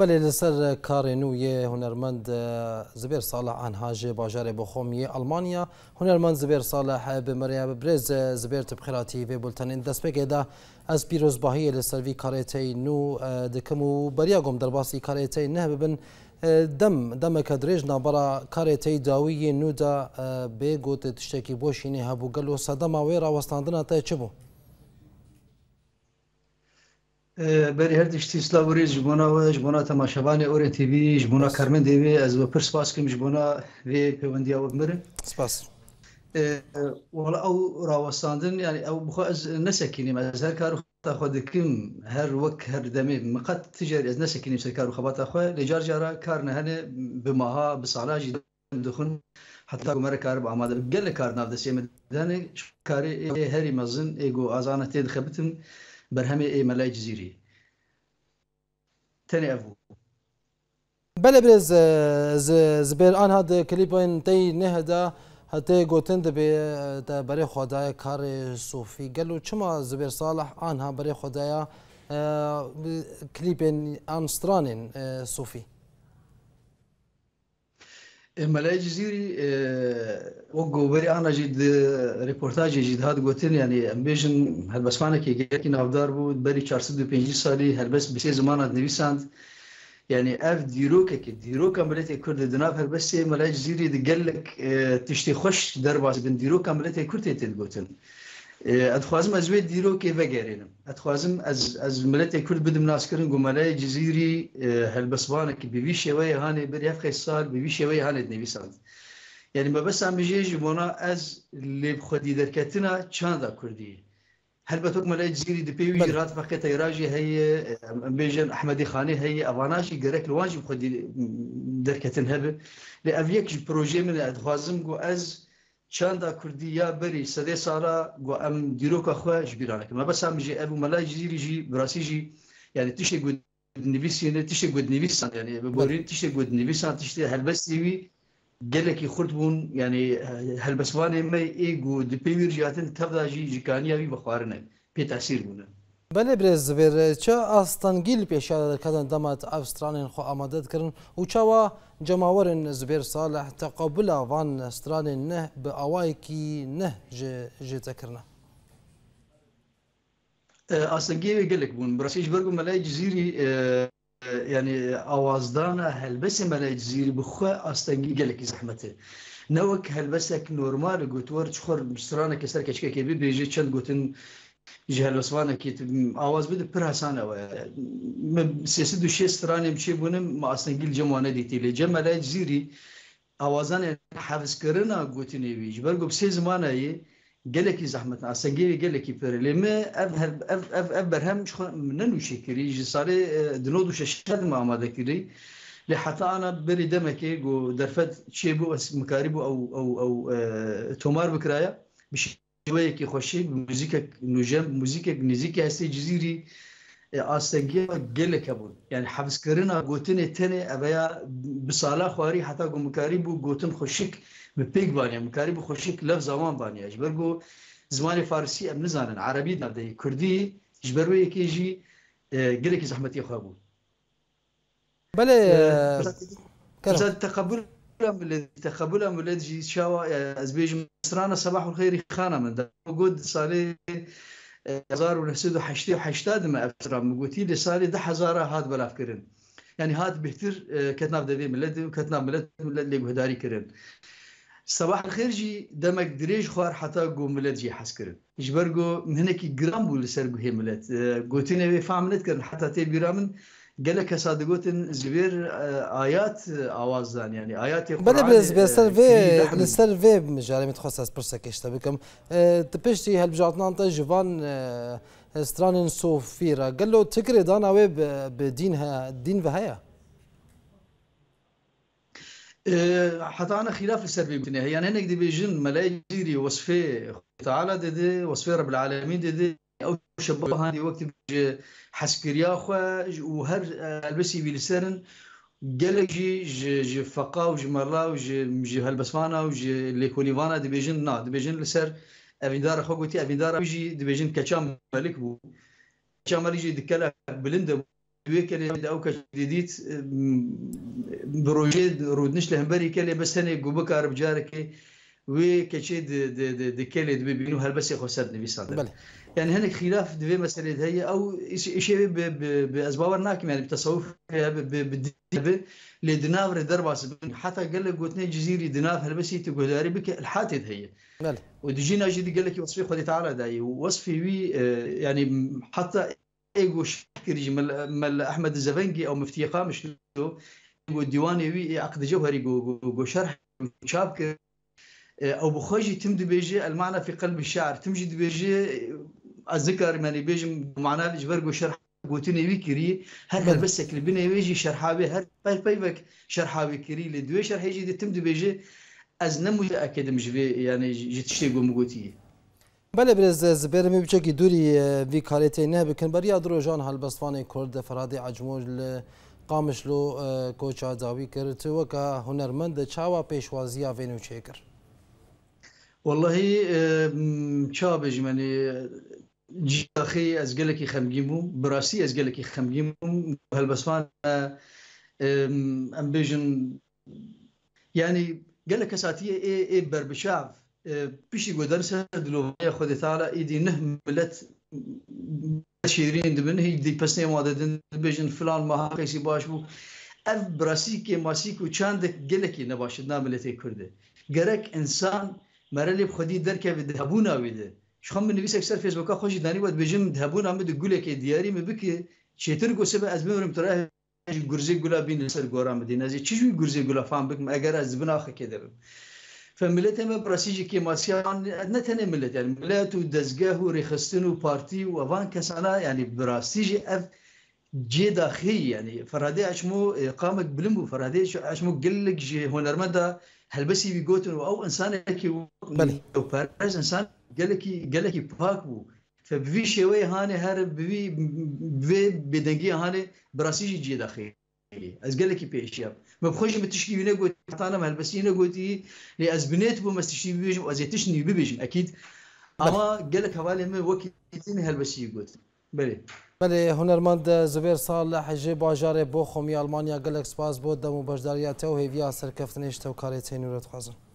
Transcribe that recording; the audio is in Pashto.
بله لسر کار نوی هنرمند زبیر صالح انهاج باجار بخومی المانیا هنرمند زبیر صالح به مریا برز زبیر تبخیراتی و بلتن دست بگه ده از پیروز باهی لسر وی کاریتی نو دکم و بریا گم درباسی کاریتی نه ببن دم دم کدریج نبرا کاریتی داوی نو دا به گوت تشتکی بوشینی هبو گلو صدما ویرا وستاندنا تا چبو؟ بری هر دشتی سلاوری جبونا و جبونا تماشاوان اور تی وی جبونا کارمن دی وی از پر سپاس کوم جبونا وی پیوندی او بمره سپاس ولا او راوساندن يعني او بخو از نسكيني ما از هر كارو تاخذ كم هر وك هر دمي مقد تجري از نسكيني سر كارو خبات اخو لجار جارا كارنا هنا بمها بصعلاج دخن حتى عمر كار بعماد قال لك كار نافد سيمدان كاري هري مزن ايجو ازانه تدخبتم بەرهەمێ ئێمە لای جزیری تەنێ ئەبوو بەلێ برێز زبێر ئان هاات کلیپۆین تەی نەهدا هەتێ گوتن دەبێ بەرێ خۆدایە کارێ سوفی گەل و چما زبێر ساڵح ئانها بەرێ خۆدایە کلیپێن ئامسترانین سوفی مەلای جززیری وەک گۆبەری ئاژید ریپۆرتاجی جیدهات گوتن ینی ئەمبێژن هەلبەسمانێکی گەرکی ناودار بوو بەری 450 سالی هەلبەست بسێ زمانات نویساند یعنی ئەف دیرۆکێکی دیرۆکە ملێتی کورد دناب هەربەستێ مەلای جززیری دگەلک تشتی خوش دەرباز بن دیرۆکە ملێتی کورتێت گوتن. ادخوازم از وی دیرو که وگرینم ادخوازم از از ملت کرد بدم ناس کردن گمانه جزیری هلبسوانه که بیوی شوی هانه بر یفخ سال بیوی شوی هانه نویسند یعنی ما بس هم جه جمانا از لیب خودی درکتنا چاندا کردی هل بتوك ملاي جزيري دي بيوي جرات فقط يراجي هي بيجن احمدي خاني هي افاناشي جرك الواجب خدي دركتن هب لافيك بروجي من ادخوازم جو از çanda Kurdiya berî sedê sala gu em dîroka xwe ji bîran dikim. Me bes em jî ev û mela jîrî jî birasî jî yani tiştê gundnivîsiyê tiştê gundnivîsan yani bi borîn tiştê gundnivîsan tiştê helbestî wî gelekî xurt bûn yani helbestvanê me ê gu di pêwîr jiyatin tevda jî jikaniya wî bixwarin e pê tesîr bûne. بەێ برێزبێرە چە ئاستەنگیل پێشادەکە دەمات ئەفسترانێن خۆ ئامادەت کردن و چاوە جەماوەرن زبێر ساە تەقبللاوان ئەسترانێن نە بە ئاوایکی نە ژێتەکردە. ئاستەنگێوی گەلک بوون بڕسیش بەرگ مەلای جزیری ینی ئاوازدانە هەلبەسی مەلای جزیری بخوا ئاستەنگی گەلکی زەحمەتێ. نەوەک هەلبەسێک نۆرمالە گوتوەر چخۆر بسترانە کەسەر کەچکەکە بێژێ چەند گوتن jelovanek avaz pirasan ew sesî du şê stranê çê bûnim me asengîl cemane dîtîlê cemele zîrî avazanê hevskirina gotinê wî ji ber got sê zimaneyê gelekî zehmet asengê gelekî perê me ev ev ev berhem min nûşekirî ji sarê dinod û şeşed me amadekirî لە حتاانە بەری دەمەکێ گو دەرفەت چێ بوو ئەس مکاری بوو ئەو تۆمار بکرایە بشی جویی که خوشی موزیک نوجم موزیک نزیک هستی جزیری آستنگی گل که بود یعنی حفظ کردن گوتن تنه اویا بسالا خواری حتی گو مکاری بو گوتن خوشک به پیگ بانی مکاری بو خوشک لفظ زمان بانی اجبر گو زمان فارسی ام نزانن عربی نبده کردی اجبر وی که جی گل که زحمتی خواه بود بله فرصت تقبل الذي تقبلها من الذي شاوى أزبيج مصرانا صباح الخير خانا من دا موجود صالي هزار ونسيدو حشتي وحشتاد ما أفترى موجودي لصالي ده هزارة هاد بلاف كرن يعني هاد بهتر كتناب دبي ملت وكتناب ملت ملت اللي بهداري كرن صباح الخير جي دمك دريج خوار حتى قو ملت جي حس كرن جبرقو هناك جرام بول سرقو هي ملت قوتينا بفعملت كرن حتى تي بيرامن جلك صادقوتن زبير آه، آيات آه، آوازان يعني آيات القرآن بلا بلا آه، زبير سر في لسر في مجال ما تخص هاس برسا تبيكم تبشتي هل بجعتنا انت جيفان استران صوفيرا قال له تكري دانا ويب بدينها الدين فهايا حتى انا خلاف السر في يعني انا كدي بيجن ملاي جيري وصفه تعالى دي دي وصفه رب العالمين دي دي او شباب هذه وقت حسكريا خواج وهر البسي بلسرن قال جي جي فقا وجي مرا وجي جي هالبسوانا وجي لي كوليفانا دبيجن نا دبيجن لسر افيندار خو قلتي افيندار وجي دبيجن كاتشام مالك بو كاتشام مالك جي دكلا بلند ويكل او كديديت بروجي رودنش لهمبري كلي بس انا قبك عرب جارك وي كاتشي دكلي دبيبينو هالبسي خو سد نبي صادق يعني هناك خلاف في مسألة هي أو شيء بأسباب الناكم يعني بتصوف بالديابة لدناف ردربا سبن حتى قال لك قلت جزيري دناف هلبسي تقول داري بك الحاتد هي مالي ودجينا جدي قال لك وصفي خدي تعالى داي وصفي وي آه، يعني حتى ايجو شكري مال, مال احمد الزفنجي او مفتي قامش الديواني وي عقد جوهري جو شرح شابك آه، او بخوجي تمد بيجي المعنى في قلب الشعر تمجد بيجي az ذكر ماني بيجم معنا جبر جو شرح قوتني بكري هر هر بس كل بنا يجي شرحاوي هر باي بايبك شرحاوي كري لدوي شرح يجي تمد بيجي از نمو تأكد مجبي يعني جتشتي قوم قوتيه بله برز زبر می بچه که دوری وی کالیتی نه بکن بری ادرو جان هلبستان کرد فرادی عجمول قامش لو کوچ آزاوی کرد و که هنرمند چاوا پیشوازی آوینو چه کرد والله چا بجمنی Cahı ez gelekî xemgîn bûm, bi rastî ez gelekî xemgîn bûm helbestvan em bêjin yanî gelek kesatiye ê ê berbiçav piştî guhdar ser diloviya Xwedê Teala êdî neh millet şêriyên dibin hî dîpesnê wa dedin dibêjin filan meha qesî baş bû. Ev birasîkê masîk û çandek gelekî nebaşidna milletê Kurdê. Gerek insan merelê Xwedî derkevê de hebûna wê de. خم بنویس اکثر فیسبوک خوشی دانی بود بجم دهبون هم بده گله که دیاری می بکی چیتر گوسه به از بمرم تره گرزی گلا بین سر گورم بدین از چی جو گرزی گلا فهم بکم اگر از بنا خه کدرم فملت هم براسیجی که ماسیان نه تنه ملت یعنی ملت و دزگاه و رخستن و پارتی و وان کسانا یعنی براسیجی اف جي داخلي يعني فرادي عشمو قامك بلمبو فرادي عشمو قلك جي هونرمدا هلبسي بيقوتن او انسان كي بل. وفارس انسان gelekî gelekî pak bû fe bi vî şêweyê hane her bi vî vê bêdengiyê hane bi rastî jî ciyê daxê ez gelekî pêşiya me bi xwe jî min tişkî wî negotanem helbestiyê negotî lê ez binêt bûm ez tiştî bibêjim ez ê tiştî bibêjim ekîd ama gelek hevalê min wekî helbestiyê gotin بله بله هنرمند زبیر صالح جی باجار بو خومی آلمانیا گلک سپاس بود دمو بجداریا تو هیویا سرکفتنیش تو کاری تینورت خوازم